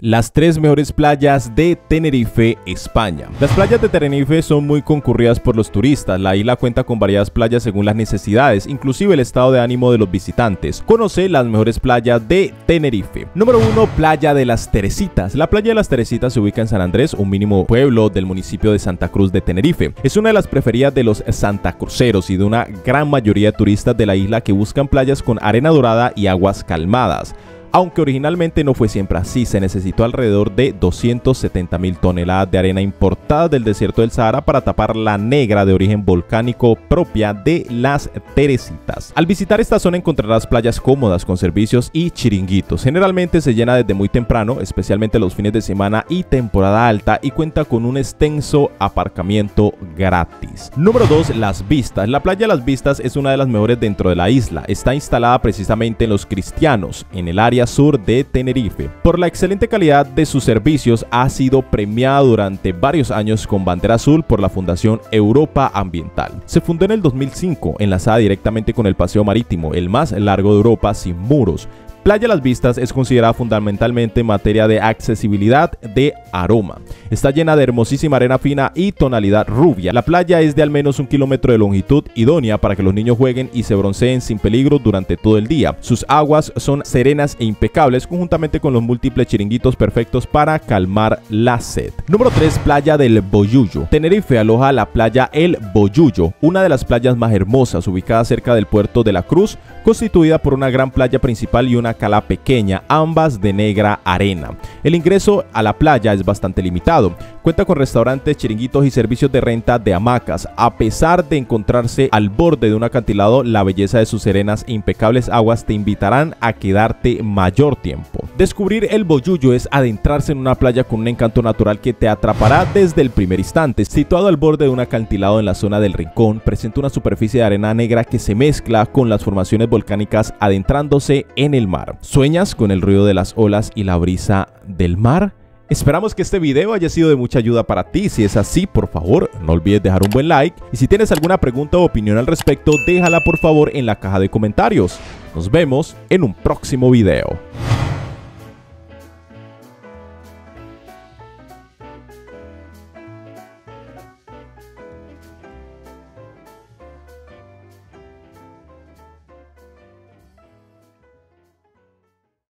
las tres mejores playas de Tenerife, España. Las playas de Tenerife son muy concurridas por los turistas. La isla cuenta con varias playas según las necesidades, inclusive el estado de ánimo de los visitantes. Conoce las mejores playas de Tenerife. Número 1, Playa de las Teresitas. La playa de las Teresitas se ubica en San Andrés, un mínimo pueblo del municipio de Santa Cruz de Tenerife. Es una de las preferidas de los santacruceros y de una gran mayoría de turistas de la isla que buscan playas con arena dorada y aguas calmadas. Aunque originalmente no fue siempre así, se necesitó alrededor de 270 mil toneladas de arena importada del desierto del Sahara para tapar la negra de origen volcánico propia de las Teresitas. Al visitar esta zona encontrarás playas cómodas con servicios y chiringuitos. Generalmente se llena desde muy temprano, especialmente los fines de semana y temporada alta y cuenta con un extenso aparcamiento gratis. Número 2. Las Vistas. La playa Las Vistas es una de las mejores dentro de la isla. Está instalada precisamente en los cristianos, en el área sur de Tenerife. Por la excelente calidad de sus servicios ha sido premiada durante varios años con bandera azul por la Fundación Europa Ambiental. Se fundó en el 2005, enlazada directamente con el paseo marítimo, el más largo de Europa sin muros, Playa Las Vistas es considerada fundamentalmente en materia de accesibilidad de aroma. Está llena de hermosísima arena fina y tonalidad rubia. La playa es de al menos un kilómetro de longitud, idónea para que los niños jueguen y se bronceen sin peligro durante todo el día. Sus aguas son serenas e impecables, conjuntamente con los múltiples chiringuitos perfectos para calmar la sed. Número 3. Playa del Boyuyo. Tenerife aloja la playa El Boyuyo, una de las playas más hermosas, ubicada cerca del puerto de la Cruz, constituida por una gran playa principal y una cala pequeña, ambas de negra arena. El ingreso a la playa es bastante limitado. Cuenta con restaurantes, chiringuitos y servicios de renta de hamacas. A pesar de encontrarse al borde de un acantilado, la belleza de sus serenas e impecables aguas te invitarán a quedarte mayor tiempo. Descubrir el Boyuyo es adentrarse en una playa con un encanto natural que te atrapará desde el primer instante. Situado al borde de un acantilado en la zona del Rincón, presenta una superficie de arena negra que se mezcla con las formaciones volcánicas adentrándose en el mar. ¿Sueñas con el ruido de las olas y la brisa del mar? Esperamos que este video haya sido de mucha ayuda para ti. Si es así, por favor, no olvides dejar un buen like. Y si tienes alguna pregunta o opinión al respecto, déjala por favor en la caja de comentarios. Nos vemos en un próximo video.